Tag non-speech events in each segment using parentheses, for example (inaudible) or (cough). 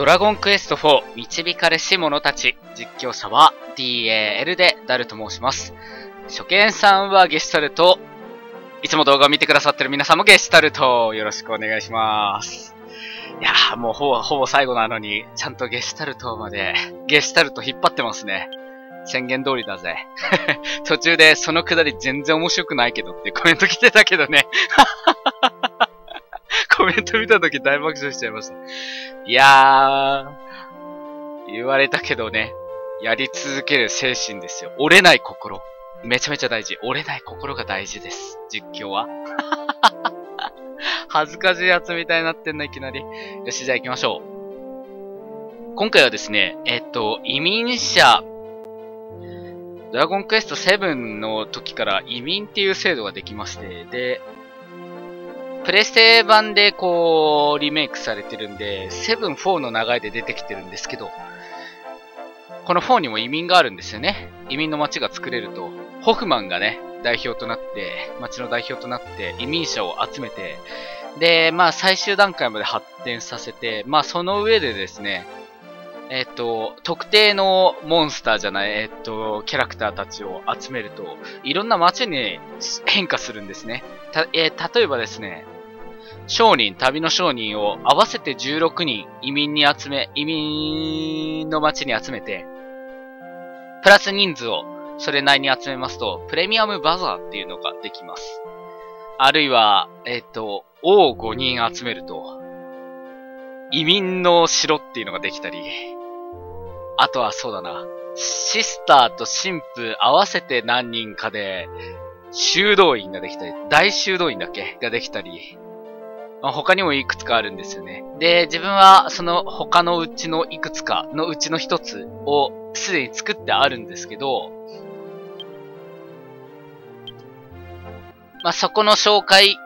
ドラゴンクエスト4導かれし者たち実況者は DAL でダルと申します。初見さんはゲシュタルト、いつも動画を見てくださってる皆さんもゲシュタルトよろしくお願いします。いやーもうほぼ、ほぼ最後なのに、ちゃんとゲシュタルトまで、ゲシュタルト引っ張ってますね。宣言通りだぜ。(laughs) 途中でそのくだり全然面白くないけどってコメント来てたけどね。コメント見たとき大爆笑しちゃいました。いやー、言われたけどね、やり続ける精神ですよ。折れない心。めちゃめちゃ大事。折れない心が大事です。実況は。(laughs) 恥ずかしいやつみたいになってんな、いきなり。よし、じゃあ行きましょう。今回はですね、えっと、移民者、ドラゴンクエスト7の時から移民っていう制度ができまして、で、プレステ版でこう、リメイクされてるんで、7、4の流れで出てきてるんですけど、この4にも移民があるんですよね。移民の街が作れると、ホフマンがね、代表となって、街の代表となって、移民者を集めて、で、まあ最終段階まで発展させて、まあその上でですね、えっと、特定のモンスターじゃない、えっと、キャラクターたちを集めると、いろんな街に変化するんですね。た、えー例えばですね、商人、旅の商人を合わせて16人移民に集め、移民の街に集めて、プラス人数をそれなりに集めますと、プレミアムバザーっていうのができます。あるいは、えっ、と、王5人集めると、移民の城っていうのができたり、あとはそうだな、シスターと神父合わせて何人かで、修道院ができたり、大修道院だっけ？ができたり、他にもいくつかあるんですよね。で、自分はその他のうちのいくつかのうちの一つをすでに作ってあるんですけど、まあ、そこの紹介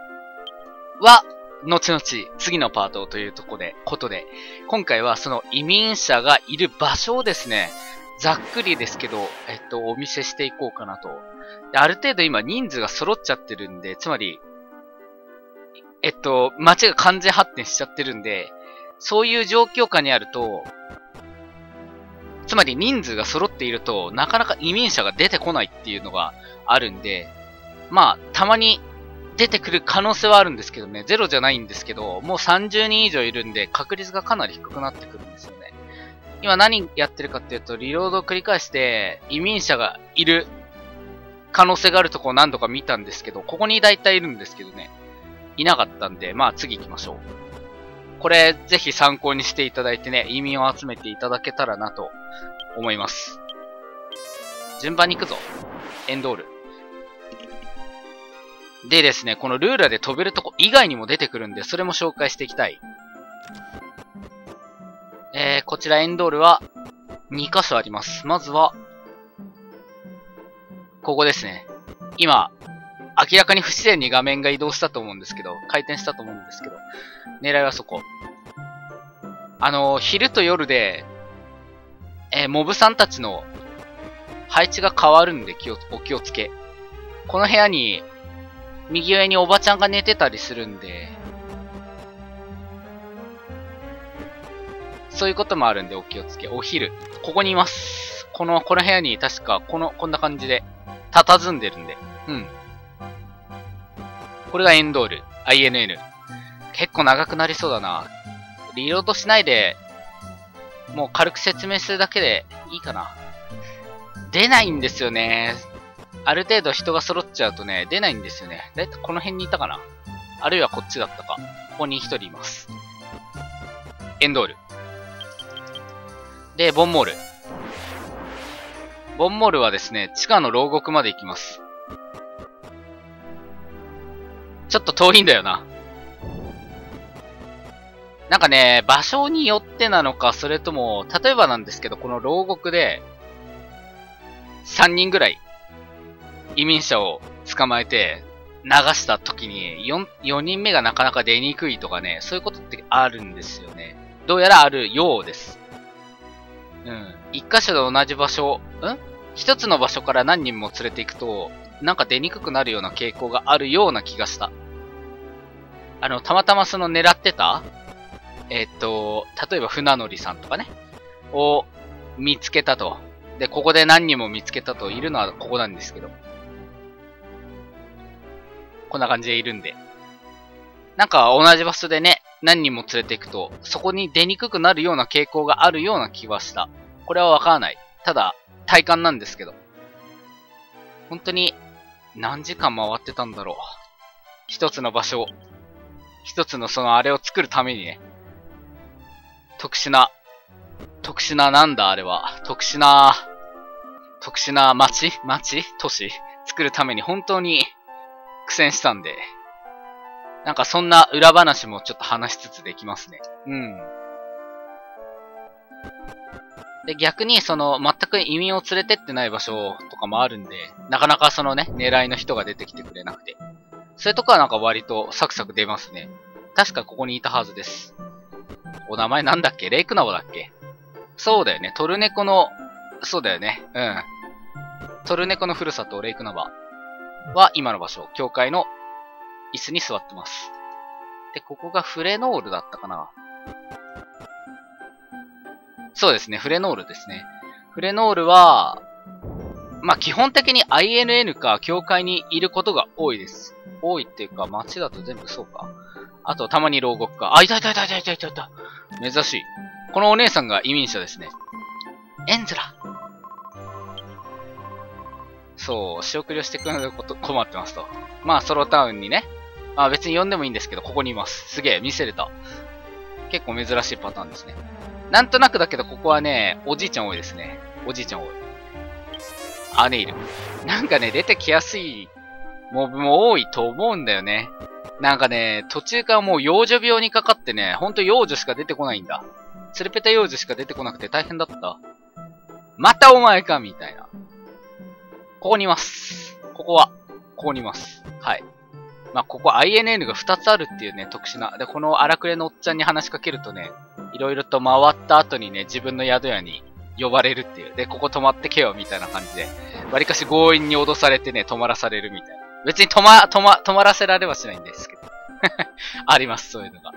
は、後々、次のパートというとこで、ことで、今回はその移民者がいる場所をですね、ざっくりですけど、えっと、お見せしていこうかなと。ある程度今人数が揃っちゃってるんで、つまり、えっと、街が完全発展しちゃってるんで、そういう状況下にあると、つまり人数が揃っていると、なかなか移民者が出てこないっていうのがあるんで、まあ、たまに出てくる可能性はあるんですけどね、ゼロじゃないんですけど、もう30人以上いるんで、確率がかなり低くなってくるんですよね。今何やってるかっていうと、リロードを繰り返して、移民者がいる可能性があるとこを何度か見たんですけど、ここに大体いるんですけどね、いなかったんで、まあ次行きましょう。これ、ぜひ参考にしていただいてね、移民を集めていただけたらなと思います。順番に行くぞ。エンドール。でですね、このルーラで飛べるとこ以外にも出てくるんで、それも紹介していきたい。えー、こちらエンドールは2箇所あります。まずは、ここですね。今、明らかに不自然に画面が移動したと思うんですけど、回転したと思うんですけど、狙いはそこ。あの、昼と夜で、えーモブさんたちの配置が変わるんで気を、お気をつけ。この部屋に、右上におばちゃんが寝てたりするんで、そういうこともあるんでお気をつけ。お昼。ここにいます。この、この部屋に確か、この、こんな感じで、佇んでるんで。うん。これがエンドール。INN。結構長くなりそうだな。リロードしないで、もう軽く説明するだけでいいかな。出ないんですよね。ある程度人が揃っちゃうとね、出ないんですよね。だいたいこの辺にいたかな。あるいはこっちだったか。ここに一人います。エンドール。で、ボンモール。ボンモールはですね、地下の牢獄まで行きます。ちょっと遠いんだよな。なんかね、場所によってなのか、それとも、例えばなんですけど、この牢獄で、3人ぐらい、移民者を捕まえて、流した時に4、4人目がなかなか出にくいとかね、そういうことってあるんですよね。どうやらあるようです。うん。一箇所で同じ場所、ん？一つの場所から何人も連れて行くと、なんか出にくくなるような傾向があるような気がした。あの、たまたまその狙ってたえっ、と、例えば船乗りさんとかね、を見つけたと。で、ここで何人も見つけたといるのはここなんですけど。こんな感じでいるんで。なんか同じ場所でね、何人も連れていくと、そこに出にくくなるような傾向があるような気はした。これはわからない。ただ、体感なんですけど。本当に、何時間回ってたんだろう。一つの場所を、一つのそのあれを作るためにね、特殊な、特殊ななんだあれは、特殊な、特殊な街？街？都市？作るために本当に苦戦したんで、なんかそんな裏話もちょっと話しつつできますね。うん。で、逆にその全く移民を連れてってない場所とかもあるんで、なかなかそのね、狙いの人が出てきてくれなくて。そういうとこはなんか割とサクサク出ますね。確かここにいたはずです。お名前なんだっけ？レイクナオだっけ？そうだよね。トルネコの、そうだよね。うん。トルネコのふるさと、レイクナバは今の場所。教会の椅子に座ってます。で、ここがフレノールだったかなそうですね、フレノールですね。フレノールは、まあ、基本的に INN か教会にいることが多いです。多いっていうか、街だと全部そうか。あと、たまに牢獄か。あ、いたいたいたいたいたいたいた。珍しい。このお姉さんが移民者ですね。エンズラ。そう、仕送りをしてくれること困ってますと。まあ、ソロタウンにね。まあ別に呼んでもいいんですけど、ここにいます。すげえ、見せれた。結構珍しいパターンですね。なんとなくだけど、ここはね、おじいちゃん多いですね。おじいちゃん多い。あ、ね、いる。なんかね、出てきやすいモブも多いと思うんだよね。なんかね、途中からもう幼女病にかかってね、ほんと幼女しか出てこないんだ。つるぺた幼女しか出てこなくて大変だった。またお前かみたいな。ここにいます。ここは、ここにいます。はい。まあ、ここ INN が2つあるっていうね、特殊な。で、この荒くれのおっちゃんに話しかけるとね、いろいろと回った後にね、自分の宿屋に呼ばれるっていう。で、ここ泊まってけよ、みたいな感じで。わりかし強引に脅されてね、泊まらされるみたいな。別に泊ま、泊ま、泊まらせられはしないんですけど。(laughs) あります、そういうのが。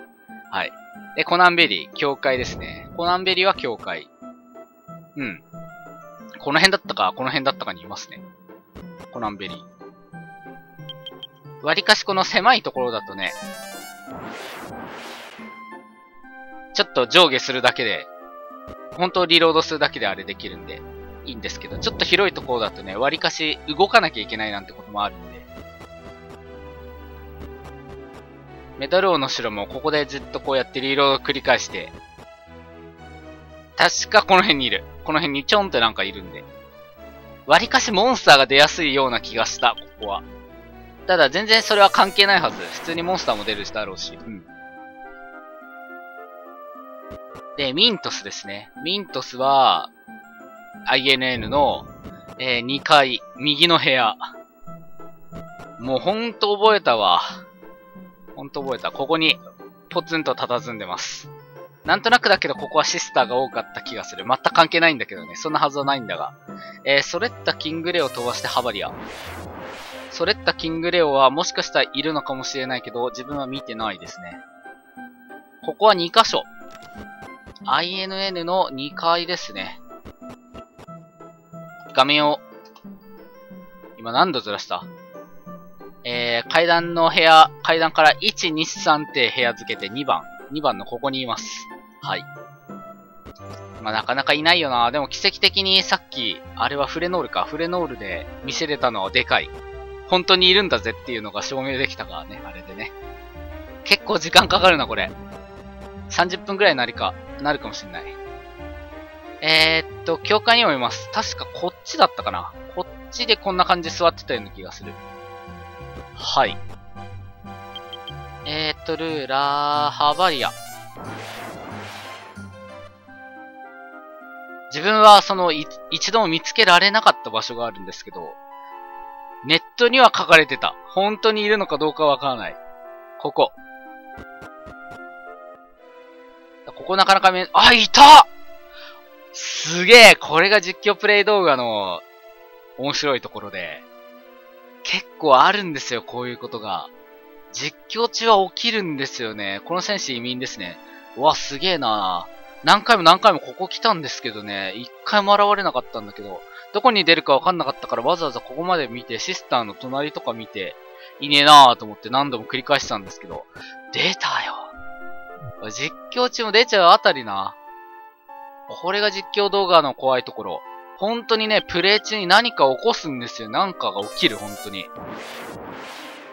はい。で、コナンベリー、教会ですね。コナンベリーは教会。うん。この辺だったか、この辺だったかにいますね。コナンベリー。割かしこの狭いところだとね、ちょっと上下するだけで、本当リロードするだけであれできるんで、いいんですけど、ちょっと広いところだとね、割かし動かなきゃいけないなんてこともあるんで。メダル王の城もここでずっとこうやってリロード繰り返して、確かこの辺にいる。この辺にちょんってなんかいるんで。割かしモンスターが出やすいような気がした、ここは。ただ全然それは関係ないはず。普通にモンスターも出るだろうし。うん。で、ミントスですね。ミントスは、INN の、えー、2階、右の部屋。もうほんと覚えたわ。ほんと覚えた。ここに、ポツンと佇んでます。なんとなくだけど、ここはシスターが多かった気がする。全く関係ないんだけどね。そんなはずはないんだが。えー、それったキングレを飛ばしてハバリア。それったキングレオはもしかしたらいるのかもしれないけど、自分は見てないですね。ここは2箇所。INN の2階ですね。画面を、今何度ずらした？えー、階段の部屋、階段から1、2、3って部屋付けて2番。2番のここにいます。はい。まあ、なかなかいないよな。でも奇跡的にさっき、あれはフレノールか。フレノールで見せれたのはでかい。本当にいるんだぜっていうのが証明できたからね、あれでね。結構時間かかるな、これ。30分くらいなりか、なるかもしんない。えー、っと、教会にもいます。確かこっちだったかな。こっちでこんな感じで座ってたような気がする。はい。えー、っと、ルーラー、ハバリア。自分はその、一度も見つけられなかった場所があるんですけど、ネットには書かれてた。本当にいるのかどうかわからない。ここ。ここなかなかめ、あ、いたすげえこれが実況プレイ動画の面白いところで、結構あるんですよ、こういうことが。実況中は起きるんですよね。この選手移民ですね。うわ、すげえな何回も何回もここ来たんですけどね、一回も現れなかったんだけど、どこに出るかわかんなかったからわざわざここまで見て、シスターの隣とか見て、いねえなぁと思って何度も繰り返したんですけど、出たよ。実況中も出ちゃうあたりな。これが実況動画の怖いところ。本当にね、プレイ中に何か起こすんですよ。何かが起きる、本当に。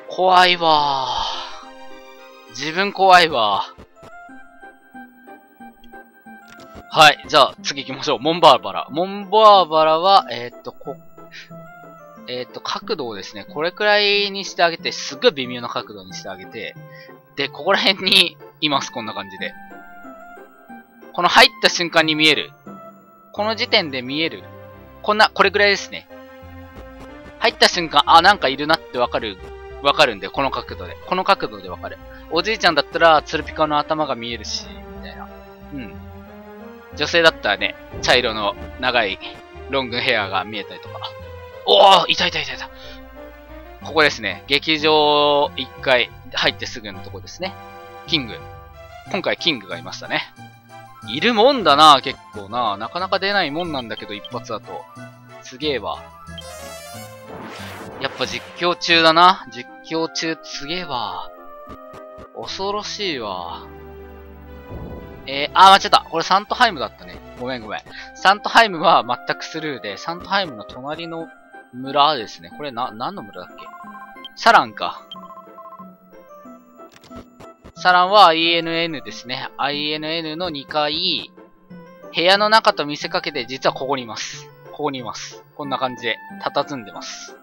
怖いわ自分怖いわはい。じゃあ、次行きましょう。モンバーバラ。モンバーバラは、えー、っと、こ、えー、っと、角度をですね、これくらいにしてあげて、すっごい微妙な角度にしてあげて、で、ここら辺にいます、こんな感じで。この入った瞬間に見える。この時点で見える。こんな、これくらいですね。入った瞬間、あ、なんかいるなってわかる、わかるんで、この角度で。この角度でわかる。おじいちゃんだったら、ツルピカの頭が見えるし、みたいな。うん。女性だったらね、茶色の長いロングヘアが見えたりとか。おおいたいたいたいた。ここですね。劇場1回入ってすぐのとこですね。キング。今回キングがいましたね。いるもんだな、結構な。なかなか出ないもんなんだけど、一発だと。すげえわ。やっぱ実況中だな。実況中すげえわ。恐ろしいわ。えー、あー、間違った。これサントハイムだったね。ごめんごめん。サントハイムは全くスルーで、サントハイムの隣の村ですね。これな、何の村だっけ？サランか。サランは INN ですね。INN の2階、部屋の中と見せかけて実はここにいます。ここにいます。こんな感じで佇んでます。よ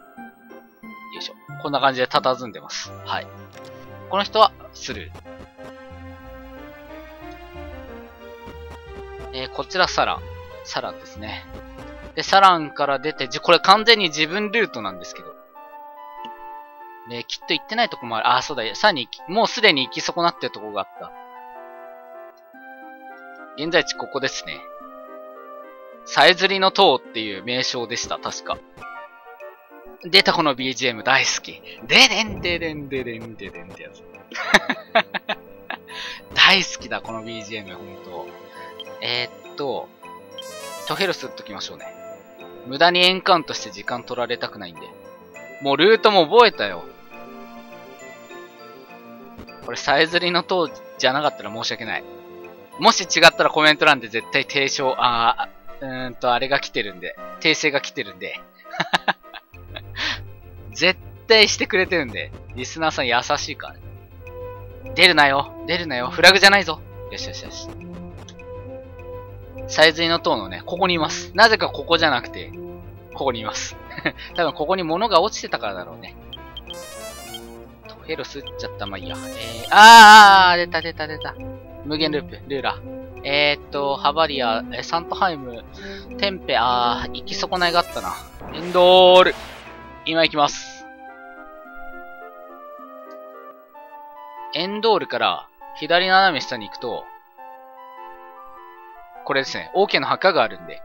いしょ。こんな感じで佇んでます。はい。この人はスルー。えー、こちらサラン。サランですね。で、サランから出て、これ完全に自分ルートなんですけど。で、きっと行ってないとこもある。あ、そうだ、さらに、もうすでに行き損なってるとこがあった。現在地ここですね。さえずりの塔っていう名称でした、確か。出たこの BGM 大好き。ででんででんででんででんってやつ。(laughs) 大好きだ、この BGM、ほんと。えー、っと、トヘルスっときましょうね。無駄にエンカウントして時間取られたくないんで。もうルートも覚えたよ。これ、さえずりの塔じゃなかったら申し訳ない。もし違ったらコメント欄で絶対提唱、あー、うーんと、あれが来てるんで、訂正が来てるんで。(laughs) 絶対してくれてるんで、リスナーさん優しいから。出るなよ。出るなよ。フラグじゃないぞ。よしよしよし。サイズイの塔のね、ここにいます。なぜかここじゃなくて、ここにいます。(laughs) 多分ここに物が落ちてたからだろうね。トヘロスっちゃった。まあいいや。えー、あー、出た出た出た。無限ループ、ルーラー。えー、っと、ハバリア、サントハイム、テンペ、あー、行き損ないがあったな。エンドール。今行きます。エンドールから左斜め下に行くと、これですね、OK の墓があるんで。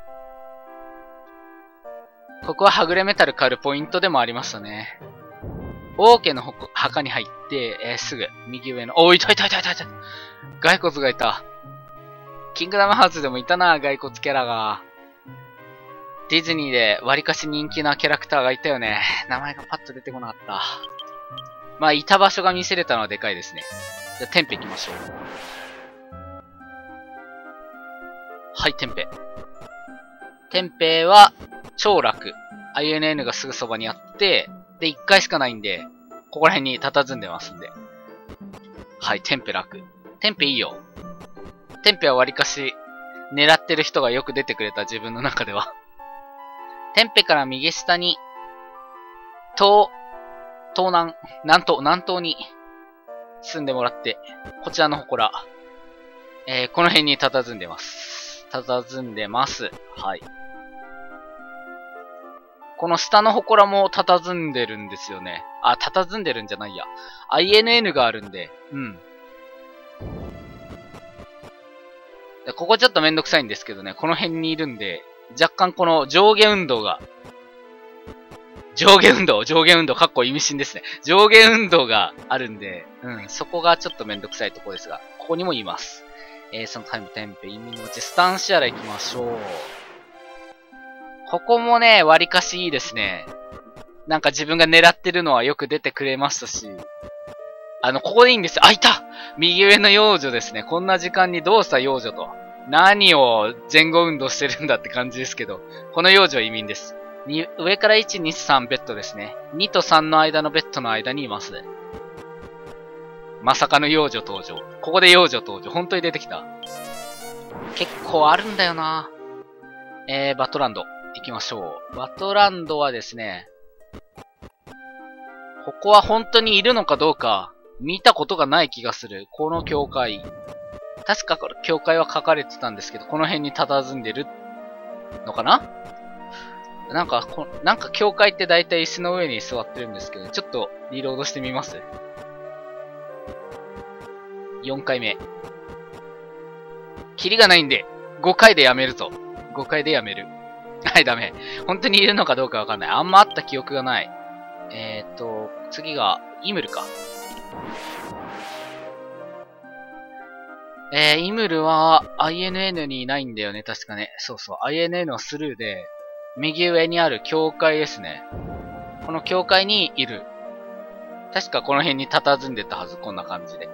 ここははぐれメタル狩るポイントでもありましたね。OK の墓に入って、えー、すぐ、右上の、お、いたいたいたいたいた骸骨がいた。キングダムハーツでもいたな、骸骨キャラが。ディズニーで割かし人気なキャラクターがいたよね。名前がパッと出てこなかった。まあ、いた場所が見せれたのはでかいですね。じゃあ、テンペ行きましょう。はい、テンペ。テンペは、超楽。INN がすぐそばにあって、で、1回しかないんで、ここら辺に佇んでますんで。はい、テンペ楽。テンペいいよ。テンペは割かし、狙ってる人がよく出てくれた自分の中では。テンペから右下に、東、東南、南東、南東に住んでもらって、こちらの祠、えー、この辺に佇んでます。佇んでます。はい。この下の祠も佇んでるんですよね。あ、佇んでるんじゃないや。INN があるんで、うん。ここちょっとめんどくさいんですけどね、この辺にいるんで、若干この上下運動が、上下運動、上下運動、かっこ意味深ですね。上下運動があるんで、うん、そこがちょっとめんどくさいとこですが、ここにもいます。えー、そのタイムテンペ、移民のうち、スタンシアラ行きましょう。ここもね、割かしいいですね。なんか自分が狙ってるのはよく出てくれましたし。あの、ここでいいんですよ。あ、いた右上の幼女ですね。こんな時間にどうした幼女と。何を前後運動してるんだって感じですけど。この幼女は移民です。に上から1、2、3ベッドですね。2と3の間のベッドの間にいます。まさかの幼女登場。ここで幼女登場。本当に出てきた。結構あるんだよな。えー、バットランド。行きましょう。バトランドはですね、ここは本当にいるのかどうか、見たことがない気がする。この教会。確か教会は書かれてたんですけど、この辺に佇んでるのかな？なんか、こなんか教会って大体椅子の上に座ってるんですけど、ちょっとリロードしてみます。4回目。キリがないんで、5回でやめるぞ。5回でやめる。(laughs) はい、ダメ。本当にいるのかどうかわかんない。あんまあった記憶がない。えー、っと、次が、イムルか。えー、イムルは INN にいないんだよね、確かね。そうそう。INN はスルーで、右上にある教会ですね。この教会にいる。確かこの辺に佇んでたはず、こんな感じで。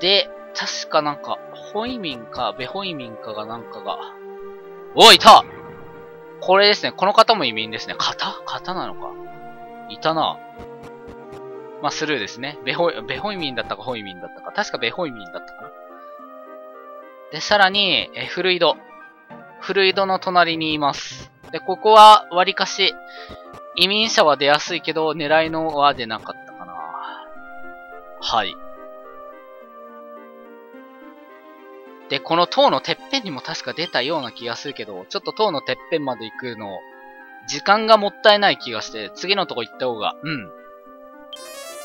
で、確かなんか、ホイミンか、ベホイミンかがなんかが。おい、いたこれですね。この方も移民ですね。型？型なのか。いたな。まあ、スルーですね。ベホイ、ベホイミンだったかホイミンだったか。確かベホイミンだったかな。で、さらに、え、フルイド。フルイドの隣にいます。で、ここは、割かし、移民者は出やすいけど、狙いのは出なかったかな。はい。で、この塔のてっぺんにも確か出たような気がするけど、ちょっと塔のてっぺんまで行くの、時間がもったいない気がして、次のとこ行った方が、うん。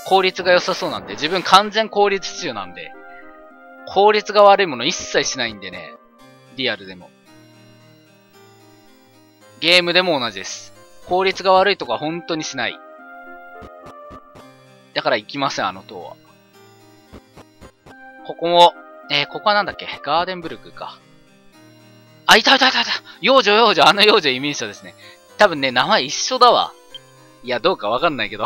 効率が良さそうなんで、自分完全効率中なんで、効率が悪いもの一切しないんでね、リアルでも。ゲームでも同じです。効率が悪いとか本当にしない。だから行きません、あの塔は。ここも、えー、ここはなんだっけ？ガーデンブルクか。あ、いたいたいたいた幼女幼女、あの幼女移民者ですね。多分ね、名前一緒だわ。いや、どうかわかんないけど。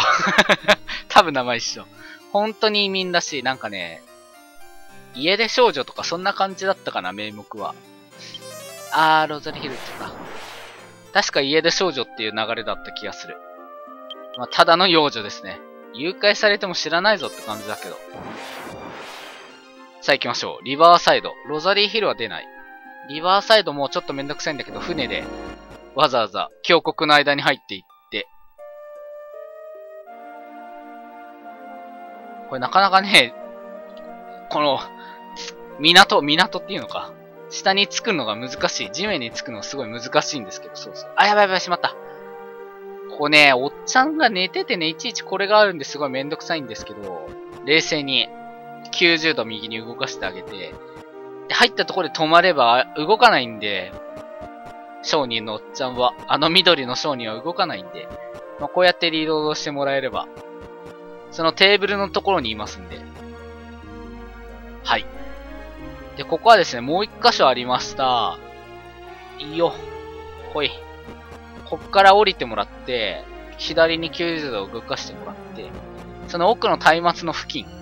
(laughs) 多分名前一緒。本当に移民だし、なんかね、家出少女とかそんな感じだったかな、名目は。あー、ロザリヒルって言った。確か家出少女っていう流れだった気がする。まあ、ただの幼女ですね。誘拐されても知らないぞって感じだけど。さあ行きましょう。リバーサイド。ロザリーヒルは出ない。リバーサイドもちょっとめんどくさいんだけど、船でわざわざ峡谷の間に入っていって、これなかなかね、この、港、港っていうのか。下に着くのが難しい。地面に着くのすごい難しいんですけど、そうそう。あ、やばいやばい、しまった。ここね、おっちゃんが寝ててね、いちいちこれがあるんですごいめんどくさいんですけど、冷静に90度右に動かしてあげて、で、入ったところで止まれば動かないんで、商人のおっちゃんは、あの緑の商人は動かないんで、まあ、こうやってリードしてもらえれば、そのテーブルのところにいますんで。はい。で、ここはですね、もう一箇所ありました。いいよ。ほい。こっから降りてもらって、左に90度動かしてもらって、その奥の松明の付近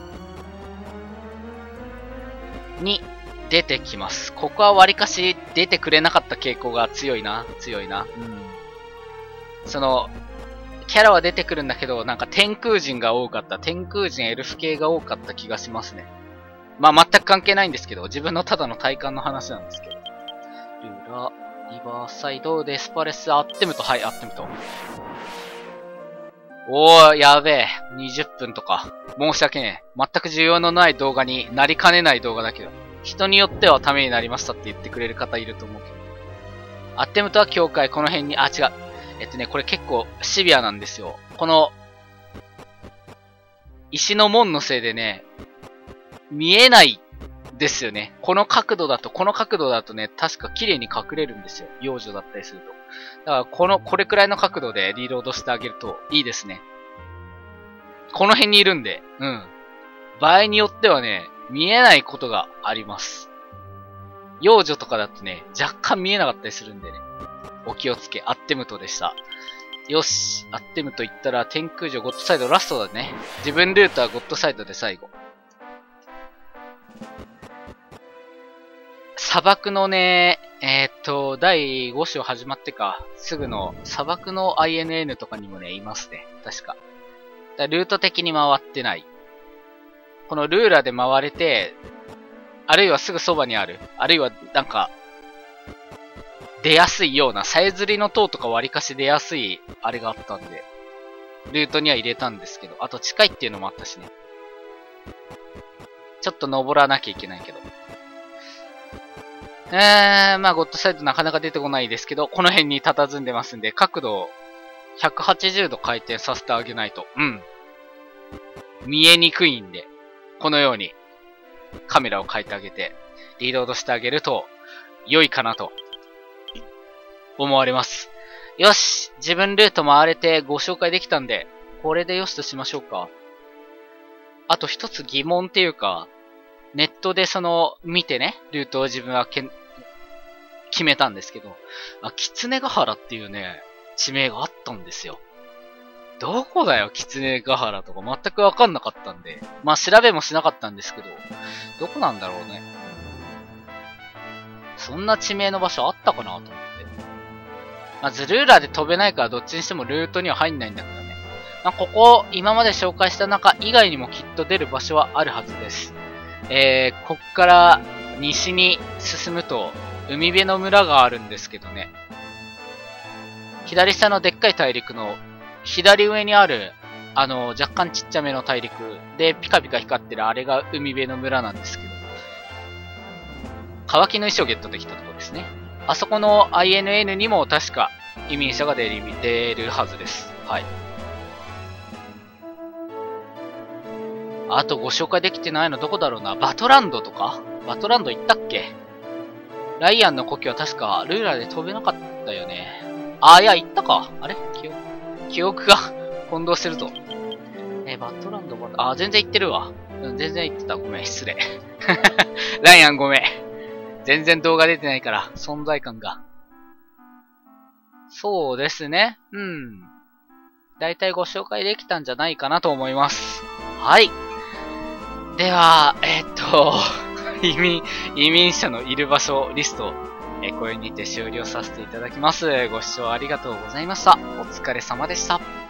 に出てきます。ここは割かし出てくれなかった傾向が強いな。強いな。うん。その、キャラは出てくるんだけど、なんか天空人が多かった。天空人エルフ系が多かった気がしますね。まあ全く関係ないんですけど、自分のただの体感の話なんですけど。ルーラ、リバーサイド、デスパレス、アッテムと、はい、アッテムと。おー、やべえ。20分とか。申し訳ねえ。全く需要のない動画になりかねない動画だけど。人によってはためになりましたって言ってくれる方いると思うけど。アッテムとは教会、この辺に、あ、違う。えっとね、これ結構シビアなんですよ。この、石の門のせいでね、見えないですよね。この角度だと、この角度だとね、確か綺麗に隠れるんですよ。幼女だったりすると。だから、この、これくらいの角度でリロードしてあげるといいですね。この辺にいるんで、うん。場合によってはね、見えないことがあります。幼女とかだとね、若干見えなかったりするんでね。お気をつけ、アッテムトでした。よし、アッテムト行ったら天空城ゴッドサイドラストだね。自分ルートはゴッドサイドで最後。砂漠のね、えー、っと、第5章始まってか、すぐの砂漠の INN とかにもね、いますね。確か。だルート的に回ってない。このルーラーで回れて、あるいはすぐそばにある。あるいは、なんか、出やすいような、さえずりの塔とか割かし出やすい、あれがあったんで、ルートには入れたんですけど、あと近いっていうのもあったしね。ちょっと登らなきゃいけないけど。えー、まあ、ゴッドサイドなかなか出てこないですけど、この辺に佇んでますんで、角度を180度回転させてあげないと。うん。見えにくいんで、このようにカメラを変えてあげて、リロードしてあげると良いかなと思われます。よし自分ルート回れてご紹介できたんで、これでよしとしましょうか。あと一つ疑問っていうか、ネットでその、見てね、ルートを自分はけ決めたんですけど、あ、狐ヶ原っていうね、地名があったんですよ。どこだよ、狐ヶ原とか全くわかんなかったんで。まあ調べもしなかったんですけど、どこなんだろうね。そんな地名の場所あったかなと思って。まあ、ズルーラーで飛べないからどっちにしてもルートには入んないんだからね。まあ、ここ、今まで紹介した中以外にもきっと出る場所はあるはずです。えー、こっから西に進むと、海辺の村があるんですけどね。左下のでっかい大陸の左上にある、あの、若干ちっちゃめの大陸でピカピカ光ってるあれが海辺の村なんですけど。乾きの石をゲットできたとこですね。あそこの INN にも確か移民者が出るはずです。はい。あとご紹介できてないのどこだろうな。バトランドとか？バトランド行ったっけ？ライアンの故郷は確かルーラーで飛べなかったよね。あ、いや、行ったか。あれ？記憶、記憶が (laughs) 混同してるぞ。えバットランドバト、あ、全然行ってるわ。うん、全然行ってた。ごめん、失礼。(laughs) ライアンごめん。全然動画出てないから、存在感が。そうですね。うん。だいたいご紹介できたんじゃないかなと思います。はい。では、えー、っと、(laughs) 移民、移民者のいる場所リスト、えこれにて終了させていただきます。ご視聴ありがとうございました。お疲れ様でした。